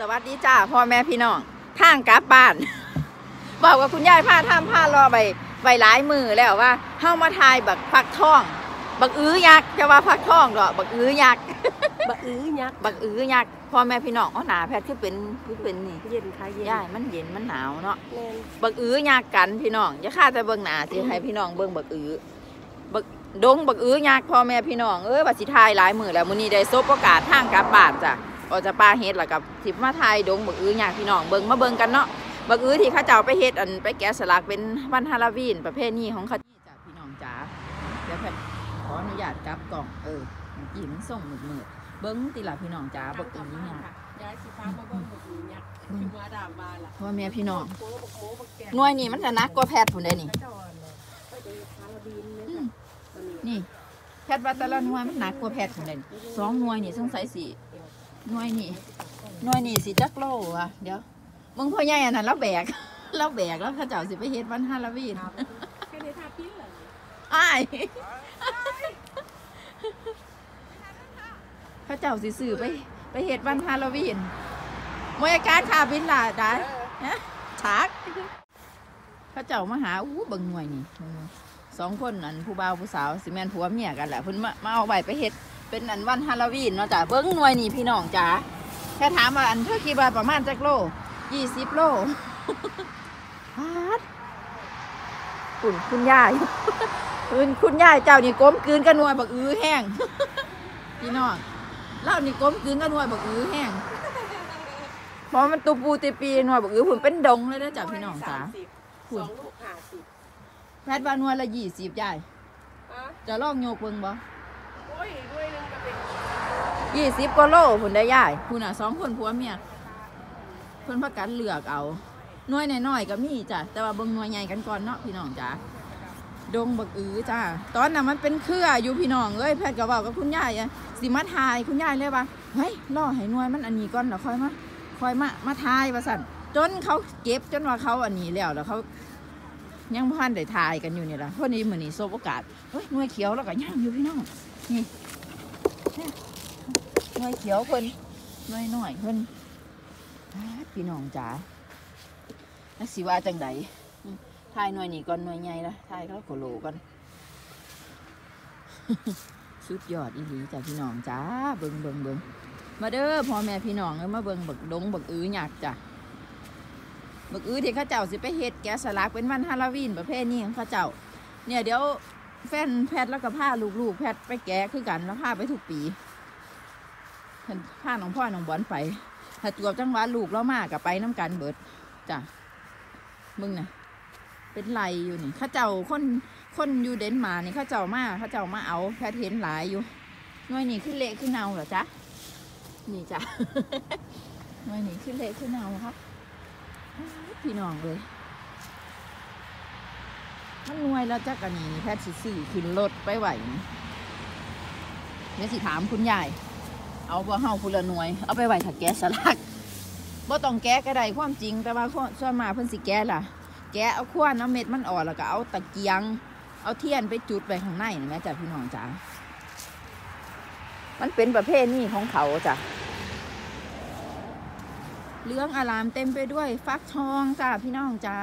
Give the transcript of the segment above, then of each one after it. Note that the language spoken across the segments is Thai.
สวัสดีจ้าพ่อแม่พี่น้องทางกลับบ้าน บอกว่าคุณยายพาท่ามพารอไปไปหลายมือแล้วว่าเฮามาทายบักฟักทอง บักอื้อยักษ์จะว่าฟักทองดอกบักอื้อยักษ์บะอื้อยักษ์บักอื้อยักษ์พ่อแม่พี่น้องอ๋อหนาแพทย์คือเป็นคือเป็นนี่เย็นค่ะเย็นยายมันเย็นมันหนาวเนาะแม่นบักอื้อยักษ์กันพี่น้องอย่าฆ่าแต่เบิ่งหน้าสิให้พี่น้องเบิ่งบักอื้อบักดงบักอื้อยักษ์พ่อแม่พี่น้องเอ้ยว่าสิทายหลายมือแล้วมื้อนี้ได้ซบโอกาสทางกลับบ้านจ้ะ ออกจากป่าเฮ็ดแล้วกับสิมาทยดงบักอื้อยักพี่น้องเบิ่งมาเบิ่งกันเนาะบักอื้อที่เขาเจ้าไปเฮ็ดอันไปแกะสลักเป็นวันฮาโลวีนประเภทนี้ของเขาจ้ะพี่น้องจ๋าเดี๋ยวแพทย์ขออนุญาตกลับกล่องเออเมื่อกี้มันส่งหมืดๆเบิ่งติล่ะพี่น้องจ๋าบักอื้อยักษ์ย้ายสิฟ้ามาเบิ่งบะอื้อยักษ์คือว่าดามบาล่ะพ่อแม่พี่น้องหน่วยนี้มันจะหนักกว่าแพทย์พุ่นเด้นี่จอนเลยไปเดคาราบีนเนี่ยค่ะตัวนี้นี่แพทย์ว่าแต่ละหน่วยมันหนักกว่าแพทย์คนเด่นสองหน่วยนี่สงสัยสี่ หน่วยนี่หน่วยนี่สิจักโลวะเดี๋ยวมึงพ่อใหญ่อันนั้นแล้วแบกแล้วแบกแล้วข้าเจ้าสิไปเฮ็ดวันฮาโลวีนแค่ได้ทาปิ้นเหรออ้ายข้าเจ้าสิซื้อไป ไปเฮ็ดวันฮาโลวีนมวยการคาบินล่ะได้ฮะฉากข้าเจ้ามาหาอู้บิ่งหน่วยนี่สองคนอันผู้บ่าวผู้สาวสิแม่นผัวเมียกันแหละเพิ่นมามาเอาใบไปเฮ็ด เป็นอันวันฮาโลวีนเนาะจ้ะเบิ้งหน่วยนี่พี่น้องจ้าแค่ถามว่าอันเธอคิดว่าประมาณจักโลยี่สิบโลฮาดคุณคุณยายคุณคุณยายเจ้านี่ก้มกลืนกันหน่วยบักอื้อแห้งพี่น้องเล่านี่ก้มกลืนกันหน่วยบักอื้อแห้งเพราะมันตูปูตีปีหน่วยบักอื้อผมเป็นดงเลยนะจ้ะพี่น้องจ้าสามสิบสองลูกห้าสิบแพทย์ว่าหน่วยละยี่สิบยายอะจะลองโยกเบิ่งบ่ โอ้ยด้วยนึงก็เป็น ยี่สิบกว่าโลคุณได้ยายคุณอะสองคนผัวเมียเพิ่นพักกันเลือกเอาหน่วยน้อยๆก็มีจ้ะแต่ว่าเบิ่งหน่วยใหญ่กันก่อนเนาะพี่น้องจ้ะดงบักอือจ้าตอนน่ะมันเป็นเครืออยู่พี่น้องเอ้ยแพทย์ก็บอกกับคุณยายอะสิมาทายคุณยายเลยว่าเฮ้ยรอให้น่วยมันอันนี้ก่อนแล้วค่อยมาค่อยมามาทายว่าสั่นจนเขาเก็บจนว่าเขาอันนี้แล้วแล้วเขายังพันได้ทายกันอยู่เนี่ยละพอนี้เหมือนี้สบโอกาสเฮ้ยน่วยเขียวแล้วก็ย่างอยู่พี่น้องนี่ หน่วยเขียวเพิ่นหน่วยน้อยเพิ่นพี่น้องจ๋าแล้วสิว่าจังไดอืมทายหน่วยนี่ก่อนหน่วยใหญ่ละทายเขาโกโลก่อนสุดยอดอีหลีจ้ะพี่น้องจ้าเบิงเบิงเบิงมาเด้อพ่อแม่พี่น้องเอ้มาเบิงบักดงบักอื้อหยักจ้ะบักอื้อที่ข้าเจ้าสิไปเฮ็ดแกสลักเป็นวันฮาโลวีนประเภทนี้ของข้าเจ้า เนี่ยเดี๋ยวแฟนแพทย์แล้วก็พาลูกๆแพทย์ไปแกะคือกันแล้วพาไปทุกปี เพิ่นพาน้องพ่อน้องบอลไป ถ้าจวบจังหวะลูกเรามากับไปน้ำกันเบิดจ้ะมึงน่ะเป็นไรอยู่นี่ข้าเจ้าคนคนอยู่เดนมาร์นี่ข้าเจ้ามาข้าเจ้ามาเอาแพทเห็นหลายอยู่น่วยนี่ขึ้นเละขึ้นเนาเหรอจ๊ะนี่จ้ะน่วยนี่ขึ้นเละขึ้นเนาครับพี่น้องเลยมันนวยแล้วจักกันนี่แพทย์สิซื้อขึ้นรถไปไหวนี่เดี๋ยวสิถามคุณยาย เอาบ่เฮาพุละหน่วย เอาไปไหว้ถ้าแกะสลักบ่ต้องแกะก็ได้ความจริง แต่ว่าส่วนมาเพิ่นสิแกะล่ะ แกะเอาขวานเอาเม็ดมันออกแล้วก็เอาตะเกียง เอาเทียนไปจุดไปข้างในนี่แม่จ้ะพี่น้องจ๋ามันเป็นประเภทนี้ของเขาจ้ะเหลืองอารามเต็มไปด้วย ฟักทองจ้ะพี่น้องจ๋า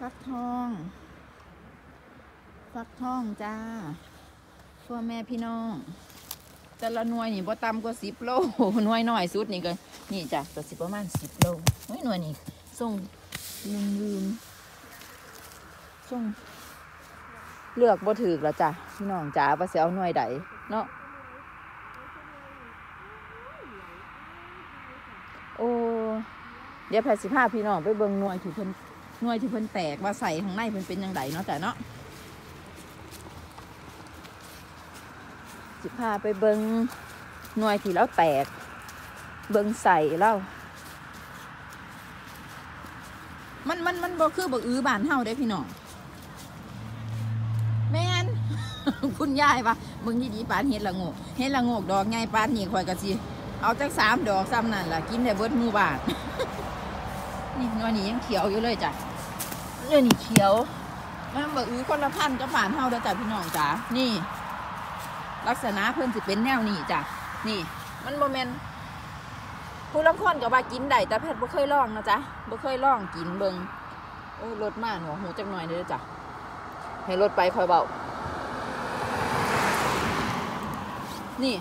ฟักทอง ฟักทองจ้าพ่อแม่พี่น้อง แต่ละหน่วยนี่บ่ต่ำกว่าสิบโลหน่วยน้อยสุดนี่ก็นี่จ้ะก็สิประมาณสิบโลหน่วยหน่วยนี่ส่งลืมลืมส่งเลือกบ่ถือแล้วจ้ะพี่น้องจ๋าว่าสิเอาหน่วยใดเนาะโอ้เดี๋ยวแพทย์สิพาพี่น้องไปเบิ่งหน่วยที่เพิ่นหน่วยที่เพิ่นแตกว่าใส่ข้างในเพิ่นเป็นยังไงเนาะจ้ะเนาะ สิพาไปเบิงหน่วยที่เราแตก เบิงใส่เรามันมันมันบ่คือบ่อื้อบานเฮาได้พี่น้องแม่นคุณยายปะเบิ่งดีๆปานเฮ็ดละงกเฮ็ดละงกดอกใหญ่ปานนี้ข่อยก็สิเอาจักสามดอกซ้ำนั่นล่ะกินได้เบิดหมู่บ้านนี่หน่วยนี้ยังเขียวอยู่เลยจ้ะเนื้อนี่เขียวมันบ่อื้อคนละพันกับบ้านเฮาเด้อจ้ะพี่น้องจ๋านี่ ลักษณะเพิ่นสิเป็นแนวนี้จ้ะนี่ มันโมเมนผู้ลางคนก็ว่ากินได้แต่แพทย์บ่เคยลองนะจ๊ะบ่เคยลองกินเบิงโอ้ยรถมาหนูหูจักหน่อยเด้อจ้ะให้รถไปคอยเบานี่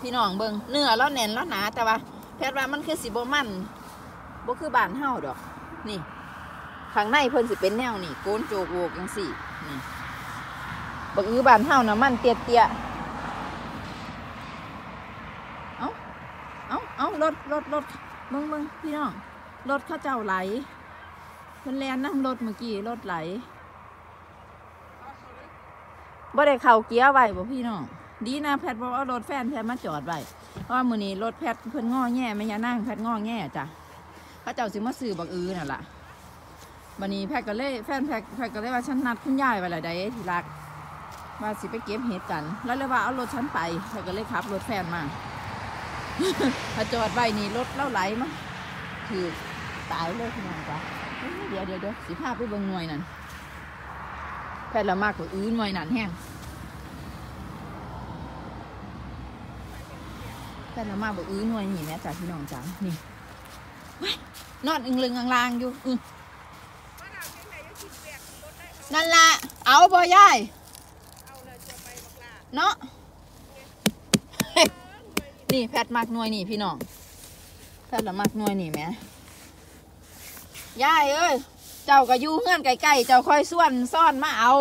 พี่น้องเบิงเนื้อแล้วแน่นแล้วหนาแต่ว่า แพทย์ว่ามันคือสิบ่มันบ่คือบานเฮาดอก นี่ข้างในเพิ่นสิเป็นแนวนี่โกนโจกโวกจังซี่นี่บักอื้อบานเฮานะมันเตี้ยเตี้ยๆเอาเอาเอา รถรถรถมึงมึงพี่น้องรถข้าเจ้าไหลเพิ่นแลนนั่งรถเมื่อกี้รถไหลบ่ได้เข่าเกียร์ไว้บ่พี่น้องดีนะแพทย์บอกเอารถแฟนแพทย์มาจอดไว้เพราะมือนี้รถแพทย์เพิ่นง้อแง่ไม่ยานั่งแพทย์ง้อแง่จ้ะเขาเจ้าสิมาซื้อบักอือนั่นล่ะบันนี้แพทย์ก็เลยแฟนแพทย์แพทย์ก็เลยว่าฉันนัดคุณยายไว้และใดทีรักว่าสิไปเก็บเห็ดกัน แล้วเลยว่าเอารถฉันไปแล้วก็เลยขับรถแฟนมา ถ้าจอดไว้นี่รถเล่าไหลมาคือตายเลยพี่น้องจ้ะเอ้ยเดี๋ยวเดี๋ยวเดี๋ยวสิพาไปเบิ่งหน่วยนั่นแพทย์ละมากกว่าอื้อหน่วยนั่นแห้งแพทย์ละมากกว่าอื้อหน่วยนี่แม่จ้ะพี่น้องจ้ะนี่เว้ยนอนอึงลึงลางๆอยู่นั่นละเอาบ่ยายเนาะ นี่แพทมักหน่วยนี่พี่น้องแพทละมักหน่วยนี่แหม่ยายเอ้ยเจ้าก็อยู่เฮือนไกลๆเจ้าคอยส่วนซ่อนมาเอา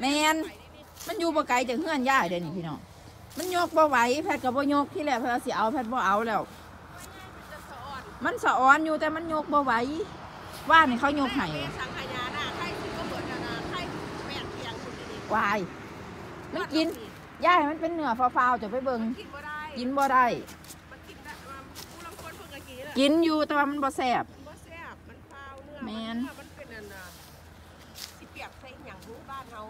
แมนมันอยู่บ่ไกลจากเฮือนยายเด้อนี่พี่น้องมันยกบ่ไหวแพทก็บ่ยกที่แรกแพทย์ว่าสิเอาแพทบ่เอาแล้ว มันสะอ้อนอยู่แต่มันยกบ่ไหวว่านี่เขายกให้แม่สังขยาน่ะใครสิก็เบิดน่ะนะใครแม่เพียงคนนี้วายมันกินยายมันเป็นเนื้อฟาวๆจะไปเบิ่ง กินบ่ได้กินบ่ได้มันกินได้มันผู้ลังคนเพิ่งก็กินแหละกินอยู่แต่ว่ามันบ่แซ่บมันบ่แซ่บมันฟาวเนื้อแม่นเนื้อมันเป็นอันน่ะสิเปียกใส่หยังหูบ้านเฮา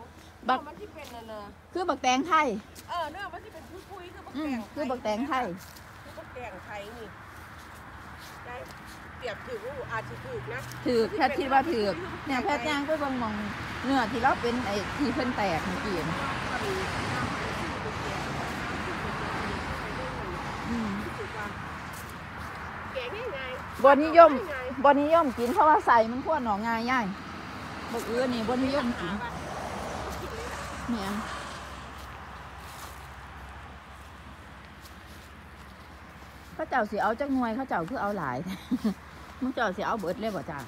บักเนื้อมันที่เป็นอันน่ะคือบักแตงไทย เออเนื้อมันที่เป็นพุยๆคือบักอืแตมงคือบักแตงไทยคือบักแตงไทยนี่ได้เปรียบถือว่าอาจจะถูกนะถือแพทย์คิดว่าถือเนี่ยแพทย์ย่างไปเบิ่งหมองเนื้อที่เราเป็นไอ้ที่เพิ่นแตกเมื่อกี้น่ะอืม แกงง่ายๆบ่นิยมง่ายบ่นิยมกินเพราะว่าใส่มันขั้วหนองงายย่ายบักเอื้อนี่บ่นิยมๆกินหาว่ากินเลยนะเนี่ยเขาเจ้าสิเอาจักหน่วยเขาเจ้าคือเอาหลายมึงเจ้าสิเอาเบิดเลยบ่จ้า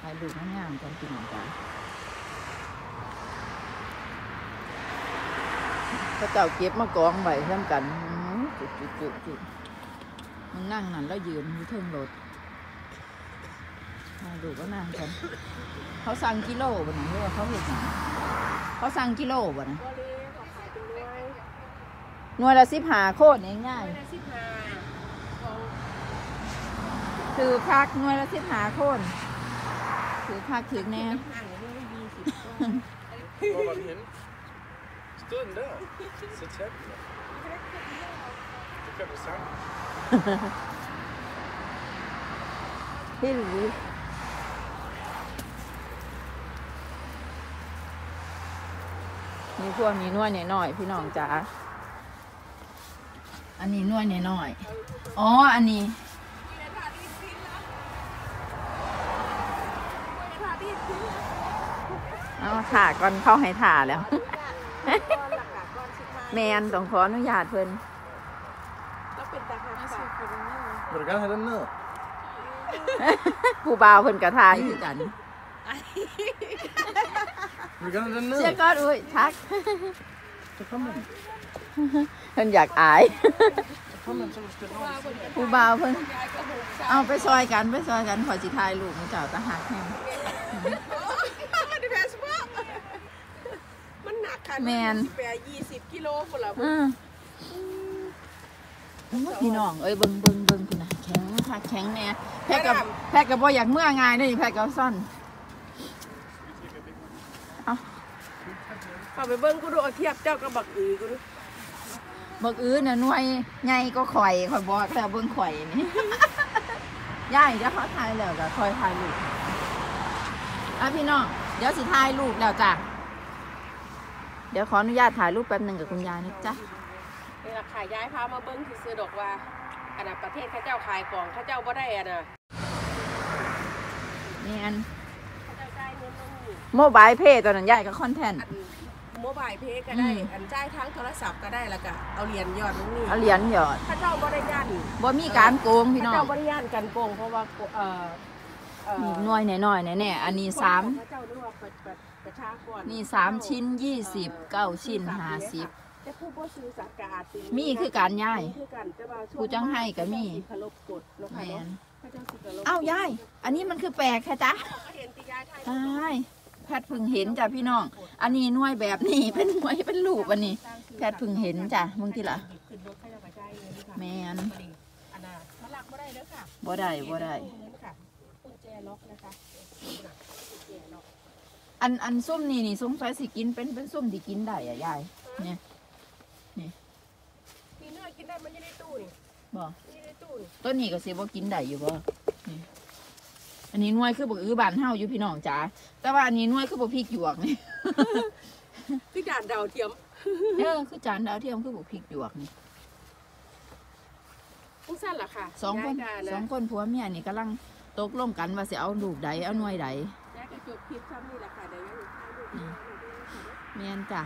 ถ่ายรูปงามๆกันพี่น้องจ้าเขาเจ้าเก็บมากองไว้ซ้ำกันอื้อจุดจุดจุดจุด มึงนั่งนั่นแล้วยืนอยู่เทิงรถถ่ายรูปก็นั่งกัน เขาสั่งกิโลบ่นะหรือว่าเขาเห็นหยังเขาสั่งกิโลบ่นะก็เลยขอขายเป็นด้วยหน่วยละสิบหาโคตรง่ายไม่ได้สิบห้าเขาๆถือคักหน่วยละสิบหาโคตรถือคักถือแน่ห่างกันไม่ยี่สิบ Vad var det hin? Stund där. Så tätt. Det kan vi säga. ที่รู้มีพวกมีนวดหน่อยๆพี่น้องจ๋า อันนี้นวดหน่อยๆอ๋อ อันนี้เอาถ่าก่อนเข้าให้ถ่าแล้ว แมนต้องขออนุญาตเพิ่น ก็เป็นตาหักปาก Maar ik kan het nu. ผู้บ่าวเพิ่นกระทายคือกัน Maar ik kan het nu. เชื่อก็อุ้ยทัก Kom maar. เพิ่นอยากอาย Kom maar, zo is het nog. ผู้บ่าวเพิ่นเอาไปซอยกันไปซอยกันขอสิถ่ายรูปให้เจ้าตาหักแฮงมันแพสว่ามันหนักค่ะแมนแปดยี่สิบกิโลคนละอือ พี่น้องเอ้ยเบิ่งเบิ่งเบิ่งพุ่นะแข็งค่ะแข็งแน่แพ้กับแพ้กับบ่อยากเมื่อไง่ายเด้อแพ้กับซ่อนเอาไปเบิ้งกูดูเอาเทียบเจ้ากับบักอือกูดูบักอื้อน่ะหน่วยใหญ่ก็ข่อยข่อยบอกแล้วเบิ่งข่อยนี่ย่ายเดี๋ยวเขาถ่ายแล้วก็คอยถ่ายรูปอะพี่น้องเดี๋ยวสิถ่ายรูปแล้วจ้ะเดี๋ยวขออนุญาตถ่ายรูปแป๊บหนึ่งกับคุณยายนะจ๊ะ นี่ราคาย้ายพามาเบิ้งที่ซื้อดอกว่าอันนั้นประเทศเข้าเจ้าขายของเข้าเจ้าบ่ได้อะนะนี่อันเข้าเจ้าจ่ายเงินตรงนี้โมบายเพย์ตัวนั้นใหญ่กับคอนเทนต์อันโมบายเพย์ก็ได้อืมอันจ่ายทั้งโทรศัพท์ก็ได้แล้วก็เอาเหรียญหยอดตรงนี้เอาเหรียญหยอดเข้าเจ้าบ่ได้ย่านบ่มีการโกงพี่น้อเข้างเจ้าบ่ได้ย่านกันโกงเพราะว่าเอ่อเอ่อนี่หน่วยหน่อยๆแน่ๆอันนี้สามเข้าเจ้านึกว่าประประประชากรนี่สามชิ้นยี่สิบเก้าชิ้นห้าสิบ แต่ผู้บ่ซื้อสักกะอาจสิมีคือการย้าย มีคือกันแต่ว่าช่วผู้จังให้ก็มีเคารพกฎเนาะแมค่ะเนาะนเข้าเจ้าสิเคารพเอ้ายาย อันนี้มันคือแปลกแค่จ๊ะก็เห็นติยายไทยใช่แพทย์เพึ่งเห็นจ้ะพี่น้อง อันนี้หน่วยแบบนี้เป็นหน่วยเป็นรูปอันนี้ แพทย์เพึ่งเห็นจ้ะมึงที่ละขึ้นรถเข้าเจ้ากระจายเงินค่ะแมนพอดีอันน่ะมันหลักบ่ได้เด้อค่ะบ่ได้บ่ได้ เงินค่ะกุญแจล็อกนะคะกุญแจล็อกอันอันส้มนี่นี่สงสัยสิกินเป็นเป็นส้มที่กินได้อะยาย เนี่ยมีเนื้อ กินได้มันอยังในตู้นี่บ่มันอยังในตู้นี่ต้นนี้ก็สิบ่กินได้อยู่บ่นี่อันนี้หน่วยคือบ่อือบ้านเฮาอยู่พี่น้องจ๋าแต่ว่าอันนี้หน่วยคือบ่พริกหยวกนี่ พี่ด่านดาวเทียมเออคือจานดาวเทียมคือบ่พริกหยวกนี่ผู้สั้นล่ะค่ะสองคนย้ายกัสองนะคนผัวเมียนี่กำลังตกลงกันว่าสิเอาลูกใดเอาหน่วยใดย้ายกระจกคลิปซ้ำนี่แหละค่ะเดี๋ยวยังถ่ายรูปอืให้มดูด้วยนะคะแม่นจ้ะ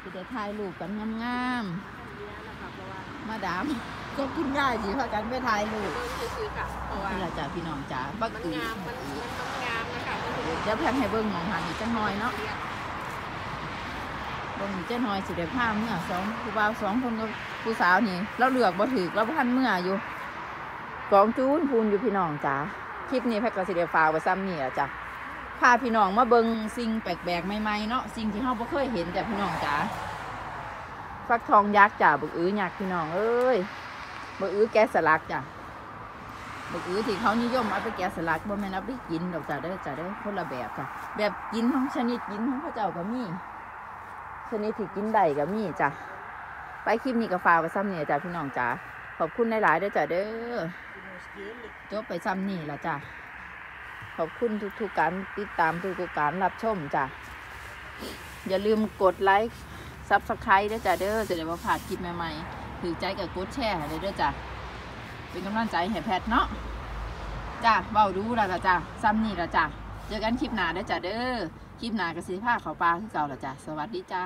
สิได้ถ่ายรูปกันงามอั มาดามก็กินง่ายสิพากันไปถ่ายรูปเบิ่งซื้อๆค่ะเพราะว่านี่ล่ะจ้ะพี่น้องจ๋าบักมันอืองามมันมันงามนะคะมันถึงเดี๋ยวแพนให้เบิ่งหมองหันอีกจังหน่อยเนาะเบิ่งเจ้าน้อยสิได้พาเมื่อสองผู้บ่าวสองคนกับผู้สาวนี่เราเลือกบ่ถือเราบ่ทันเมื่ออยู่กองจูนพูนอยู่พี่น้องจ้าคลิปนี้แพ็กก็สิได้ฝากไว้ซ้ำนี่ล่ะจ้ะพาพี่น้องมาเบิ่งสิ่งแปลกๆใหม่ๆเนาะสิ่งที่เฮาบ่เคยเห็นจ้ะพี่น้องจ้า ฟักทองยักษ์จ้ะบึกอื้อยักษ์พี่น้องเอ้ยบึกอื้อแกะสลักจ้ะบึกอื้อที่เขานิยมเอาไปแกะสลักบ่แม่นเอาไปกินดอกจ้ะเด้อจ้ะเด้อคนละแบบจ้ะแบบกินของชนิดกินของเขาเจ้าก็มีชนิดที่กินได้ก็มีจ้ะไปคลิปนี้ก็ฝากไว้ซ้ำเนี่ยจ้ะพี่น้องจ้ะขอบคุณหลายๆด้อจ้ะเด้อจบไปซ้ำนี่ละจ้ะขอบคุณทุกๆการติดตามทุกๆการรับชมจ้ะอย่าลืมกดไลค์ ซับสไครต์ด้วยจ้ะเด้อจะได้มาผ่านคลิปใหม่ๆถือใจกับกดแชร์เลยเด้อจ้ะเป็นกำลังใจให้แพทย์เนาะจ้ะเบาดูละละจ้ะซ้ำนี่ละจ้ะเจอกันคลิปหน้าด้วยจ้ะเด้อคลิปหน้ากับสีผ้าเขาปลาคือเก่าละจ้ะสวัสดีจ้า